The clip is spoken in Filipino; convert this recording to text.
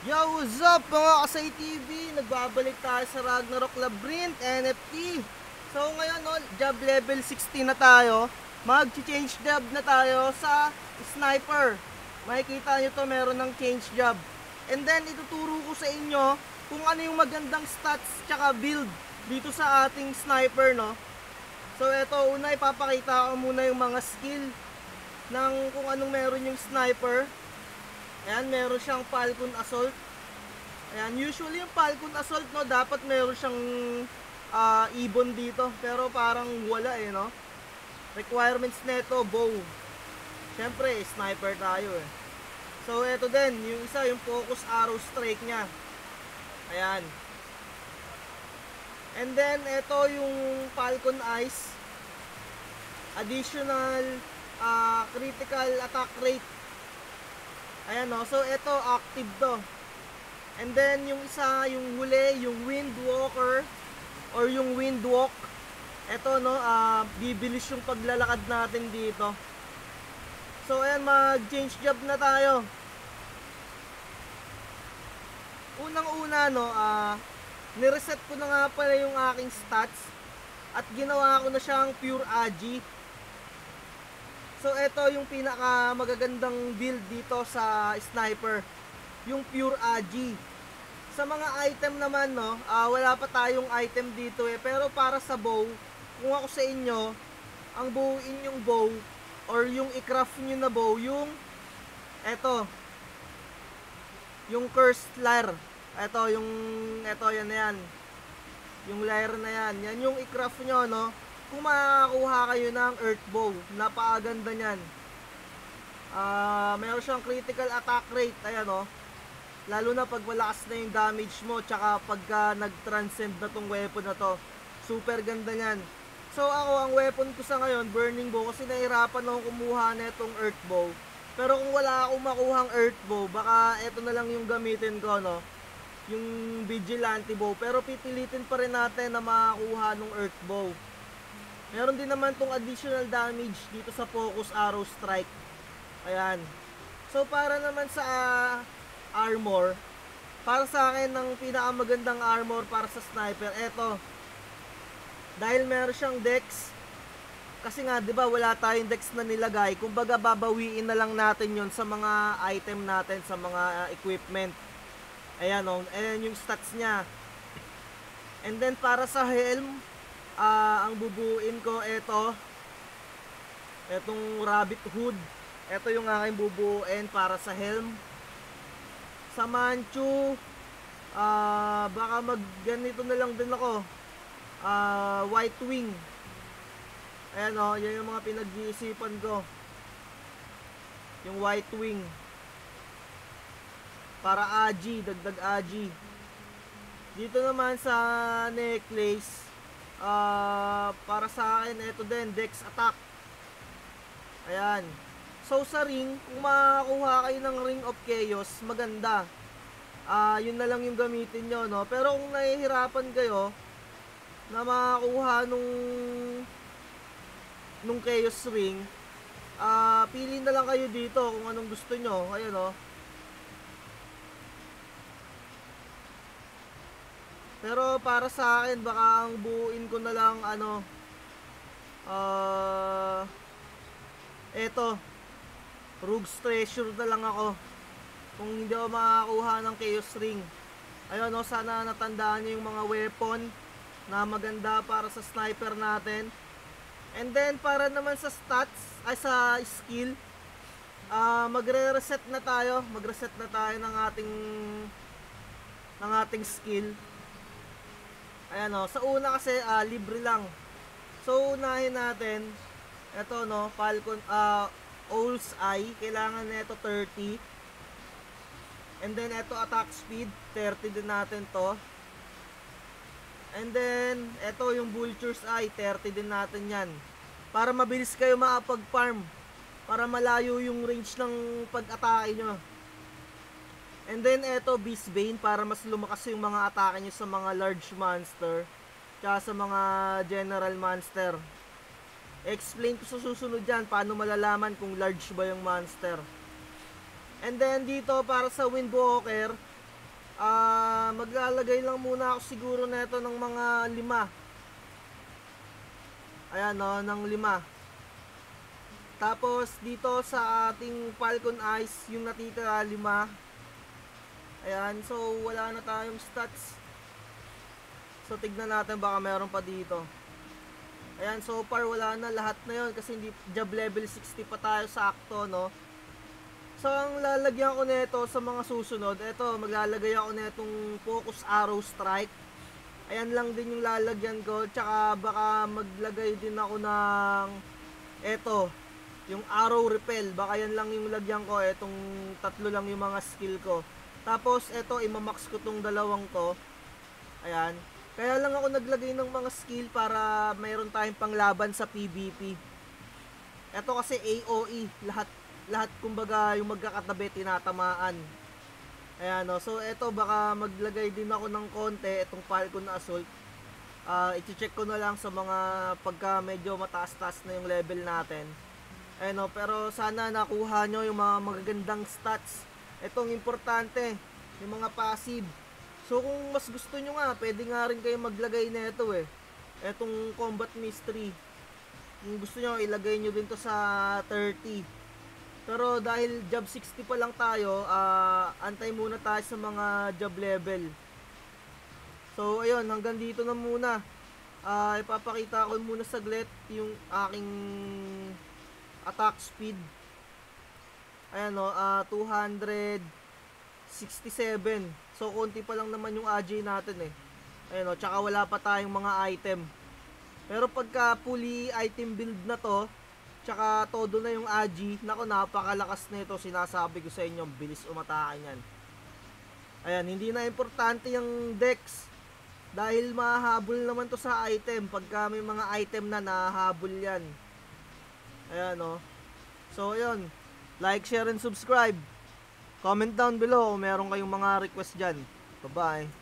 Yo, what's up mga Kasay TV? Nagbabalik tayo sa Ragnarok Labyrinth NFT. So ngayon, no, job level 16 na tayo. Mag-change job na tayo sa sniper. Makikita nyo to, meron ng change job. And then, ituturo ko sa inyo kung ano yung magandang stats tsaka build dito sa ating sniper, no? So ito, una ipapakita ko muna yung mga skill ng kung anong meron yung sniper. Ayan, meron siyang Falcon Assault. Ayan, usually yung Falcon Assault, no, dapat meron siyang ah, ibon dito. Pero parang wala eh, no? Requirements nito, bow. Siyempre, sniper tayo eh. So, ito din, yung isa, yung focus arrow strike niya. Ayan. And then, ito yung Falcon Eyes. Additional ah, critical attack rate Ayan no. So ito active to. And then yung isa, yung huli, yung Windwalker or yung Windwalk. Ito no, ah, bibilis yung paglalakad natin dito. So ayan, mag-change job na tayo. Unang-una no, ah, nireset ko na nga pala yung aking stats at ginawa ko na siyang pure agi. So ito yung pinaka magagandang build dito sa sniper, yung pure AG. Sa mga item naman no, ah, wala pa tayong item dito eh, pero para sa bow, kung ako sa inyo, ang buuin yung bow or yung i-craft nyo na bow, yung eto, yung cursed lyre. Eto, yung eto yan na yan. Yung lyre na yan. Yan yung i-craft nyo no kung makakakuha kayo ng earth bow, napakaganda niyan. Ah, meron siyang critical attack rate, ayan oh. Lalo na pag malakas na yung damage mo, tsaka pagka nag-transcend na tong weapon na to. Super ganda niyan. So ako, ang weapon ko sa ngayon, burning bow, kasi nahirapan ako kumuha na itong earth bow. Pero kung wala akong makuhang earth bow, baka ito na lang yung gamitin ko, no? Yung vigilante bow. Pero pipilitin pa rin natin na makakuha ng earth bow. Meron din naman tong additional damage dito sa focus arrow strike. Ayan. So para naman sa ah, armor, para sa akin ang pinakamagandang armor para sa sniper, eto. Dahil meron siyang dex, kasi nga 'di ba wala tayong dex na nilagay, kumbaga babawiin na lang natin 'yon sa mga item natin, sa mga ah, equipment. Ayan oh, ayan yung stats niya. And then para sa helm, ah ang bubuin ko ito etong rabbit hood. Ito yung aking bubuin para sa helm. Sa manchu ah baka mag ganito na lang din ako. Ah white wing. Ayan o yan yung mga pinag-iisipan ko. Yung white wing. Para aji dagdag aji dito naman sa necklace Ah, para sa akin, ito din, Dex Attack. Ayan. So sa ring, kung makakuha kayo ng Ring of Chaos, maganda. Ah, yun na lang yung gamitin nyo, no? Pero kung nahihirapan kayo na makakuha nung nung Chaos Ring, ah, pili na lang kayo dito kung anong gusto nyo. Ayan, no? Pero para sa akin, baka ang buuin ko na lang, ano, ah, eto, Rogue's Treasure na lang ako. Kung hindi ako makakuha ng Chaos Ring. Ayun, no, sana natandaan nyo yung mga weapon na maganda para sa sniper natin. And then, para naman sa stats, ay sa skill, ah, magre-reset na tayo. Mag-reset na tayo ng ating ng ating skill. Ayan o, sa una kasi ah, libre lang. So unahin natin ito no, Falcon ah Owl's Eye, kailangan nito 30. And then ito attack speed, 30 din natin to. And then ito yung Vulture's Eye, 30 din natin 'yan. Para mabilis kayo makapag-farm. Para malayo yung range ng pag-atake nyo. And then eto Beast Bane para mas lumakas yung mga atake nyo sa mga large monster tsaka sa mga general monster. Explain ko sa susunod dyan paano malalaman kung large ba yung monster. And then dito para sa Windwalker, Ah, maglalagay lang muna ako siguro nito ng mga lima. Ayan no, ng lima. Tapos dito sa ating Falcon Eyes, yung natitira lima. Ayan, so wala na tayong stats. So tignan natin baka meron pa dito. Ayan, so far wala na lahat na yon kasi hindi job level 60 pa tayo sakto, no? So ang lalagyan ko nito sa mga susunod, ito maglalagay ako nitong focus arrow strike. Ayan lang din yung lalagyan ko, tsaka baka maglagay din ako ng eto, yung arrow repel, baka yan lang yung lagyan ko, etong tatlo lang yung mga skill ko. Tapos eto, imamax ko tong dalawang to. Ayan. Kaya lang ako naglagay ng mga skill para mayroon tayong panglaban sa PvP. Ito kasi AOE, lahat lahat kumbaga yung magkakatabi tinatamaan. Ayan no. So eto baka maglagay din ako ng konti itong Falcon Assault. Ah, i-check ko na lang sa mga pagka medyo mataas-taas na yung level natin. Ayan no, pero sana nakuha nyo yung mga magagandang stats. Itong importante, yung mga passive. So kung mas gusto nyo nga, pwede nga rin kayo maglagay na ito eh. Etong Combat Mystery. Kung gusto nyo, ilagay nyo din to sa 30. Pero dahil job 60 pa lang tayo, ah, antay muna tayo sa mga job level. So ayun, hanggang dito na muna. Ah, ipapakita ko muna saglit yung aking attack speed. Ayan no, ah 267. So konti pa lang naman yung AJ natin eh. Ayan no, tsaka wala pa tayong mga item. Pero pagka fully item build na to, tsaka todo na yung AG, nako napakalakas nito sinasabi ko sa inyo, bilis umatake niyan. Ayan, hindi na importante yung dex. Dahil mahahabol naman to sa item. Pagka may mga item na nahahabol yan. Ayan, no. So, ayun. Like, share, and subscribe. Comment down below kung meron kayong mga request dyan. Bye-bye.